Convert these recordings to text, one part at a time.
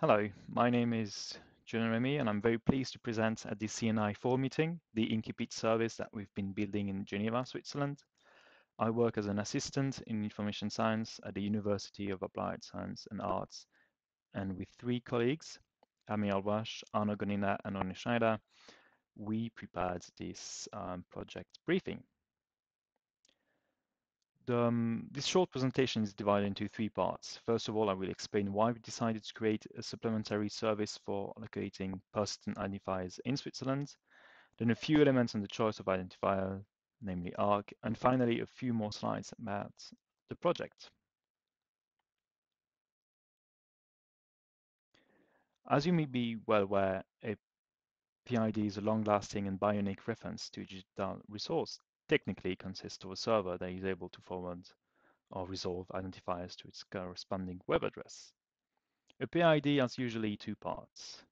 Hello, my name is Julien Raemy, and I'm very pleased to present at the CNI 4 meeting, the INCIPIT service that we've been building in Geneva, Switzerland. I work as an assistant in information science at the University of Applied Science and Arts, and with three colleagues, Ami Alwash, Arno Gonina, and René Schneider, we prepared this um, project briefing. The, um, this short presentation is divided into three parts. First of all, I will explain why we decided to create a supplementary service for locating persistent identifiers in Switzerland, then a few elements on the choice of identifier, namely ARK, and finally a few more slides about the project. As you may be well aware, a PID is a long-lasting and bionic reference to a digital resource technically consists of a server that is able to forward or resolve identifiers to its corresponding web address. A PID has usually two parts.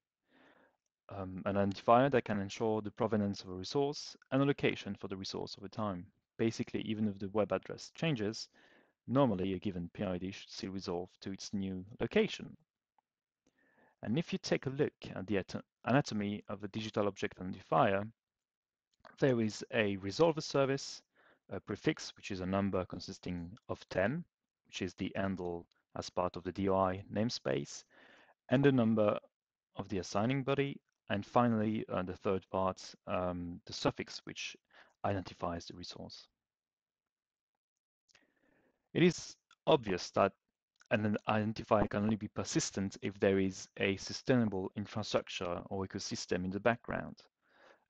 Um, an identifier that can ensure the provenance of a resource and a location for the resource over time. Basically, even if the web address changes, normally a given PID should still resolve to its new location. And if you take a look at the anatomy of a digital object identifier, there is a resolver service, a prefix, which is a number consisting of 10, which is the handle as part of the DOI namespace, and the number of the assigning body, and finally, uh, the third part, um, the suffix, which identifies the resource. It is obvious that an identifier can only be persistent if there is a sustainable infrastructure or ecosystem in the background.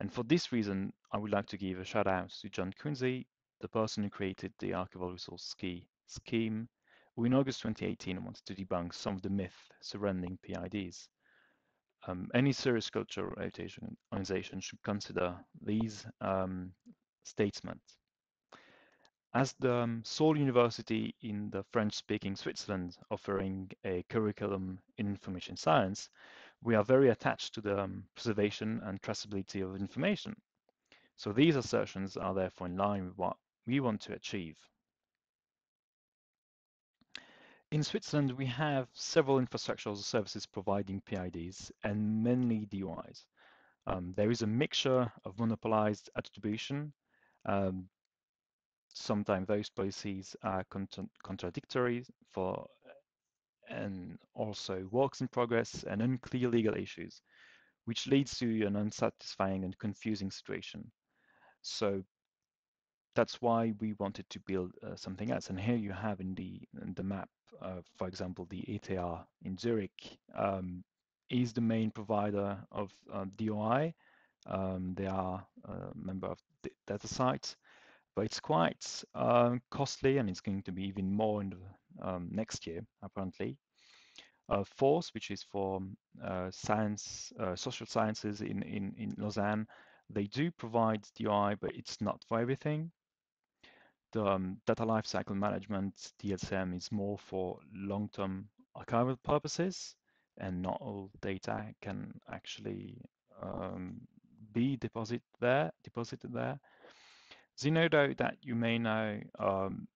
And for this reason, I would like to give a shout out to John Kunze, the person who created the archival resource key scheme, who in August 2018 wanted to debunk some of the myth surrounding PIDs. Um, any serious cultural rotation organization should consider these um, statements. As the um, sole university in the French-speaking Switzerland offering a curriculum in information science, we are very attached to the um, preservation and traceability of information. So these assertions are therefore in line with what we want to achieve. In Switzerland, we have several infrastructural services providing PIDs and mainly DOIs. Um, there is a mixture of monopolized attribution. Um, sometimes those policies are contra contradictory for and also works in progress and unclear legal issues, which leads to an unsatisfying and confusing situation. So that's why we wanted to build uh, something else. And here you have in the in the map, uh, for example, the ETH in Zurich um, is the main provider of uh, DOI. Um, they are a member of the DataCite, but it's quite um, costly and it's going to be even more in the um, next year, apparently. Uh, FORS, which is for uh, science, uh, social sciences in, in, in Lausanne, they do provide DOI, but it's not for everything. The um, data lifecycle management, DSM is more for long-term archival purposes, and not all data can actually um, be deposited there. Deposited there. Zenodo, that you may know, um,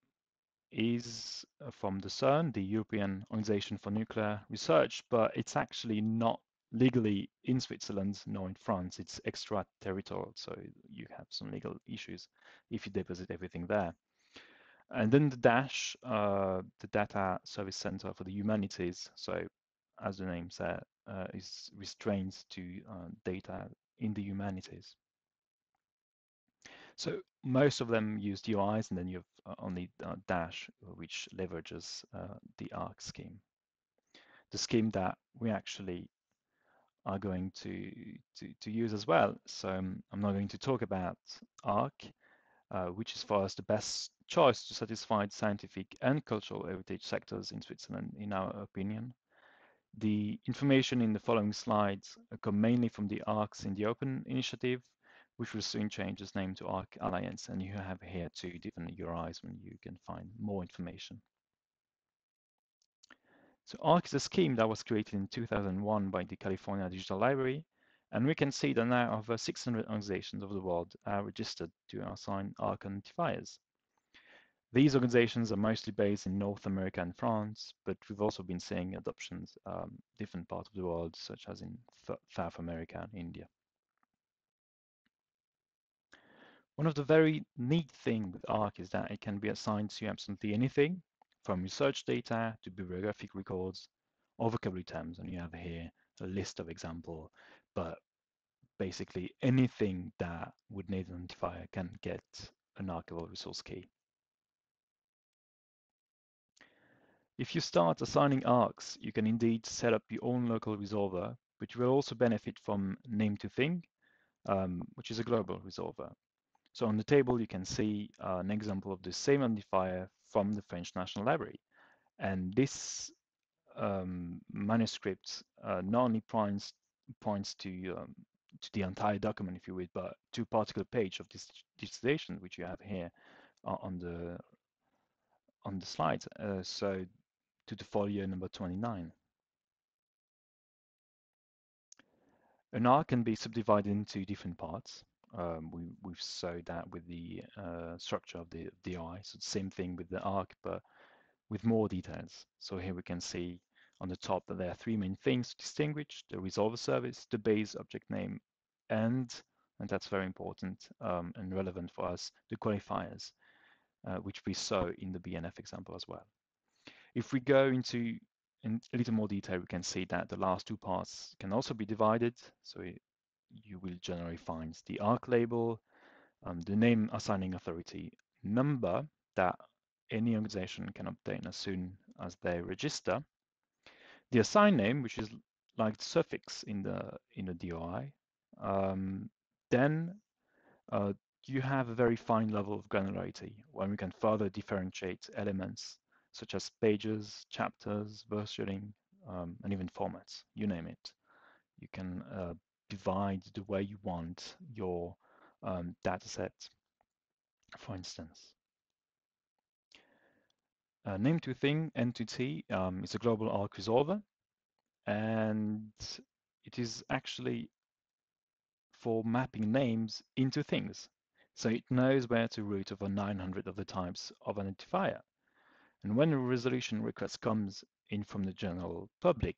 is uh, from the CERN, the European Organization for Nuclear Research, but it's actually not legally in Switzerland nor in France. It's extraterritorial, so you have some legal issues if you deposit everything there. And then the DaSCH, uh, the Data Service Center for the Humanities. So, as the name says, uh, is restrained to uh, data in the humanities. So most of them use DOIs, and then you have uh, only uh, DaSCH, which leverages uh, the ARK scheme. The scheme that we actually are going to, to, to use as well. So um, I'm not going to talk about ARK, uh, which is for us the best choice to satisfy scientific and cultural heritage sectors in Switzerland, in our opinion. The information in the following slides come mainly from the ARKs in the Open initiative, which will soon change its name to ARK Alliance. And you have here two different URIs when you can find more information. So ARK is a scheme that was created in 2001 by the California Digital Library. And we can see that now over 600 organizations of the world are registered to assign ARK identifiers. These organizations are mostly based in North America and France, but we've also been seeing adoptions um, different parts of the world, such as in South America and India. One of the very neat things with ARK is that it can be assigned to absolutely anything, from research data to bibliographic records or vocabulary terms. And you have here a list of example, but basically anything that would need an identifier can get an archival resource key. If you start assigning ARKs, you can indeed set up your own local resolver, but you will also benefit from name to thing, um, which is a global resolver. So on the table, you can see uh, an example of the same identifier from the French National Library. And this um, manuscript uh, not only points, points to, um, to the entire document, if you will, but to a particular page of this digitization, which you have here uh, on the on the slide. Uh, so to the folio number 29. An ARK can be subdivided into different parts. Um, we, we've showed that with the uh, structure of the, the eye. So same thing with the ARK, but with more details. So here we can see on the top that there are three main things to distinguish, the resolver service, the base object name, and, and that's very important um, and relevant for us, the qualifiers, uh, which we saw in the BNF example as well. If we go into in a little more detail, we can see that the last two parts can also be divided. So you will generally find the ARK label, um, the name assigning authority number that any organization can obtain as soon as they register, the assign name, which is like the suffix in the in the DOI, um, then uh, you have a very fine level of granularity when we can further differentiate elements such as pages, chapters, versioning, um, and even formats, you name it. You can uh, divide the way you want your um, data set, for instance. Uh, name to thing N2T um, is a global ARK resolver, and it is actually for mapping names into things. So it knows where to route over 900 of the types of identifier. And when a resolution request comes in from the general public,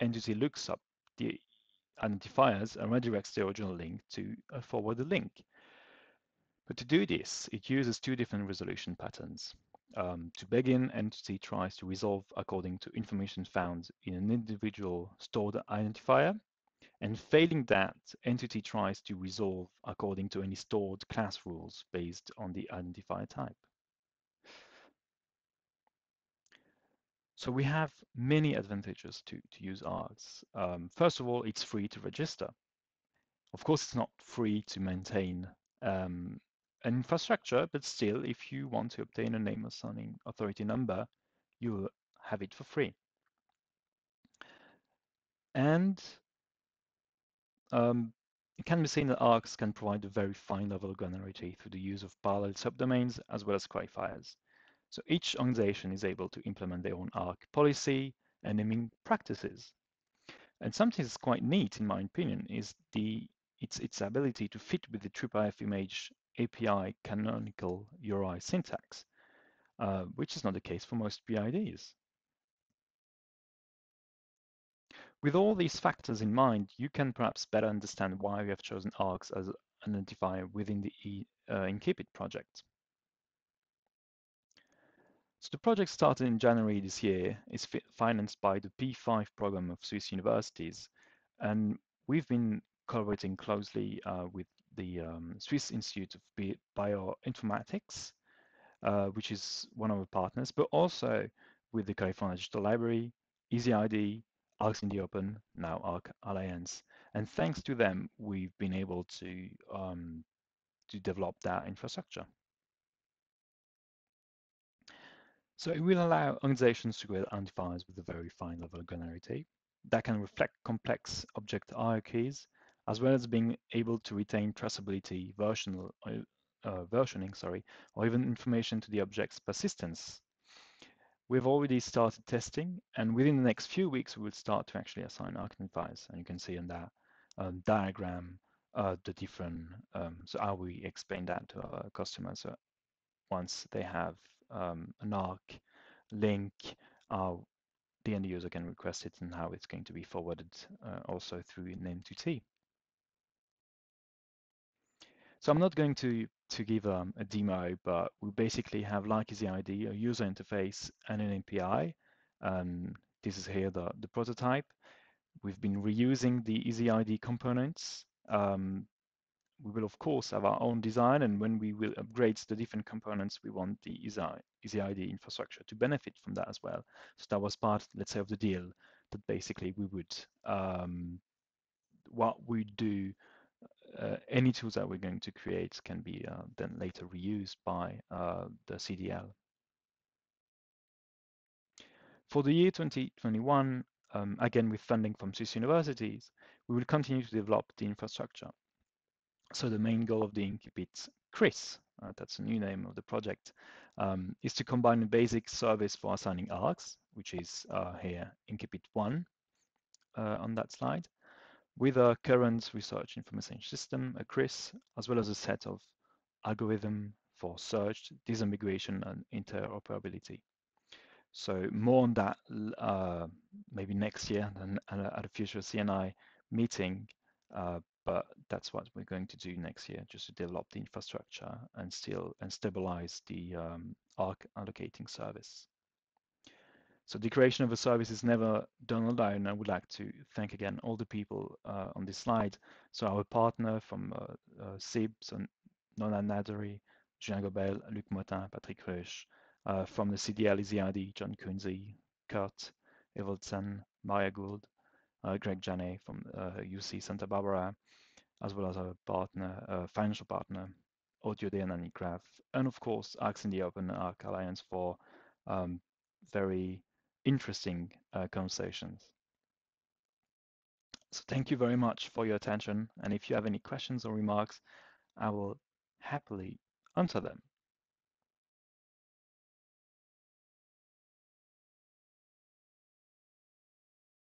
N2T looks up the identifiers and redirects the original link to a forwarded link. But to do this, it uses two different resolution patterns. Um, to begin, N2T tries to resolve according to information found in an individual stored identifier, and failing that, N2T tries to resolve according to any stored class rules based on the identifier type. So we have many advantages to, to use ARKs. Um, first of all, it's free to register. Of course, it's not free to maintain um, an infrastructure, but still, if you want to obtain a name assigning authority number, you will have it for free. And um, it can be seen that ARKs can provide a very fine level of granularity through the use of parallel subdomains as well as qualifiers. So each organization is able to implement their own ARK policy and naming practices. And something that's quite neat, in my opinion, is the its its ability to fit with the IIIF image API canonical URI syntax, uh, which is not the case for most PIDs. With all these factors in mind, you can perhaps better understand why we have chosen ARKs as an identifier within the e, uh, project. So the project started in January this year, is financed by the P5 program of Swiss universities. And we've been collaborating closely uh, with the um, Swiss Institute of Bioinformatics, uh, which is one of our partners, but also with the California Digital Library, EZID, ARKs in the Open, now ARK Alliance. And thanks to them, we've been able to, um, to develop that infrastructure. So it will allow organizations to create identifiers with a very fine level of granularity that can reflect complex object hierarchies, as well as being able to retain traceability, version, uh, versioning, sorry, or even information to the object's persistence. We've already started testing, and within the next few weeks, we will start to actually assign identifiers. And you can see in that um, diagram uh, the different, um, so how we explain that to our customers uh, once they have um, an ARK link, uh, the end user can request it and how it's going to be forwarded uh, also through N2T. So I'm not going to, to give um, a demo, but we basically have like EZID, a user interface and an API. Um, this is here the, the prototype. We've been reusing the EZID components. Um, we will of course have our own design and when we will upgrade the different components, we want the EZID infrastructure to benefit from that as well. So that was part, let's say, of the deal that basically we would, um, what we do uh, any tools that we're going to create can be uh, then later reused by uh, the CDL. For the year 2021, um, again with funding from Swiss universities, we will continue to develop the infrastructure. So the main goal of the INCIPIT CRIS, uh, that's the new name of the project, um, is to combine a basic service for assigning ARKs, which is uh, here INCIPIT 1 uh, on that slide, with a current research information system, a CRIS, as well as a set of algorithm for search, disambiguation, and interoperability. So more on that uh, maybe next year than at a future CNI meeting, uh, but that's what we're going to do next year, just to develop the infrastructure and still and stabilize the um, ARK allocating service. So the creation of a service is never done alone. I would like to thank again all the people uh, on this slide. So our partner from uh, uh, SIB, so Nona Naderi, Julien Gobeill, Luc Mottin, Patrick Ruch, uh, from the CDL EZID, John Kunze, Kurt Evelson, Maria Gould, uh, Greg Janée from UC uh, Santa Barbara, as well as our partner, uh, financial partner, AudioDay and Anygraph, and of course, ARKs in the Open ARK Alliance for um, very interesting uh, conversations. So thank you very much for your attention. And if you have any questions or remarks, I will happily answer them.